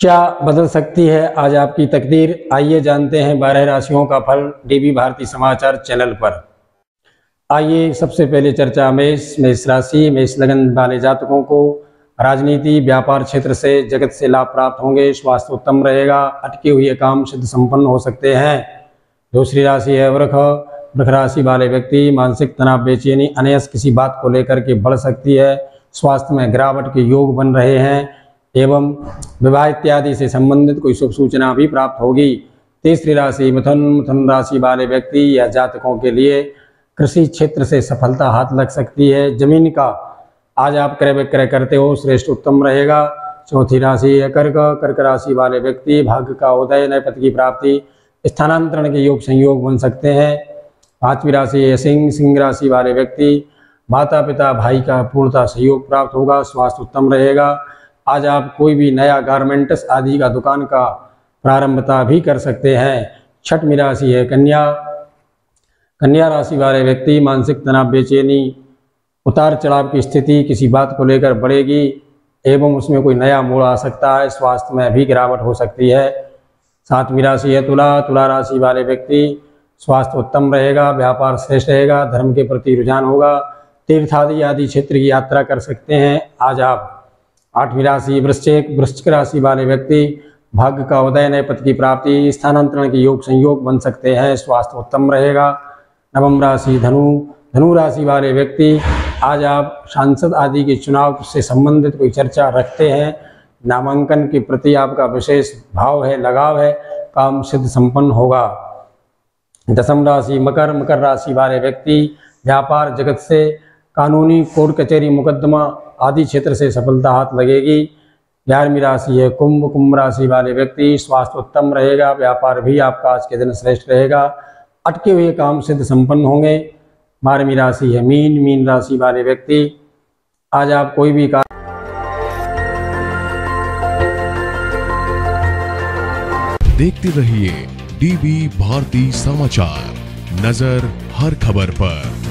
क्या बदल सकती है। आज आपकी तकदीर। आइए जानते हैं बारह राशियों का फल डीबी भारती समाचार चैनल पर। आइए सबसे पहले चर्चा मेष मेष राशि, मेष लगन वाले जातकों को। राजनीति, व्यापार क्षेत्र से जगत से लाभ प्राप्त होंगे, स्वास्थ्य उत्तम रहेगा, अटके हुए काम सिद्ध संपन्न हो सकते हैं। दूसरी राशि है वृख। वृख राशि वाले व्यक्ति मानसिक तनाव, बेचैनी, अनयस किसी बात को लेकर के बढ़ सकती है। स्वास्थ्य में गिरावट के योग बन रहे हैं। एवं विवाह इत्यादि से संबंधित कोई शुभ सूचना भी प्राप्त होगी। तीसरी राशि, मिथुन मिथुन राशि वाले व्यक्ति या जातकों के लिए कृषि क्षेत्र से सफलता हाथ लग सकती है। ज़मीन का आज आप क्रय विक्रय करते हो, श्रेष्ठ उत्तम रहेगा। चौथी राशि है कर्क कर्क राशि वाले व्यक्ति भाग्य का उदय, नए पद की प्राप्ति, स्थानांतरण के योग संयोग बन सकते हैं। पांचवी राशि है सिंह सिंह राशि वाले व्यक्ति माता पिता भाई का पूर्णता सहयोग प्राप्त होगा, स्वास्थ्य उत्तम रहेगा। आज आप कोई भी नया गारमेंट्स आदि का दुकान का प्रारंभता भी कर सकते हैं। छठवीं राशि है कन्या। कन्या राशि वाले व्यक्ति मानसिक तनाव, बेचैनी, उतार चढ़ाव की स्थिति किसी बात को लेकर बढ़ेगी एवं उसमें कोई नया मोड़ आ सकता है, स्वास्थ्य में भी गिरावट हो सकती है। सातवीं राशि है तुला। तुला राशि वाले व्यक्ति स्वास्थ्य उत्तम रहेगा, व्यापार श्रेष्ठ रहेगा, धर्म के प्रति रुझान होगा तीर्थ आदि आदि क्षेत्र की यात्रा कर सकते हैं। आज आप आठवीं राशि वृश्चिक वृश्चिक राशि वाले व्यक्ति भाग्य का उदय नए पद की प्राप्ति, स्थानांतरण के योग संयोग बन सकते हैं, स्वास्थ्य उत्तम रहेगा। नवम राशि धनु धनु राशि वाले व्यक्ति आज आप सांसद आदि के चुनाव से संबंधित कोई चर्चा रखते हैं, नामांकन के प्रति आपका विशेष भाव है, लगाव है, काम सिद्ध संपन्न होगा। दसम राशि मकर मकर राशि वाले व्यक्ति, व्यापार जगत से कानूनी कोर्ट कचहरी मुकदमा आदि क्षेत्र से सफलता हाथ लगेगी। ग्यारहवीं राशि है कुंभ। कुंभ राशि वाले व्यक्ति स्वास्थ्य उत्तम रहेगा, व्यापार भी आपका आज के दिन श्रेष्ठ रहेगा। अटके हुए काम सिद्ध संपन्न होंगे। बारहवीं राशि है मीन। मीन राशि वाले व्यक्ति, आज आप कोई भी कार्य देखते रहिए डीबी भारती समाचार, नज़र हर खबर पर।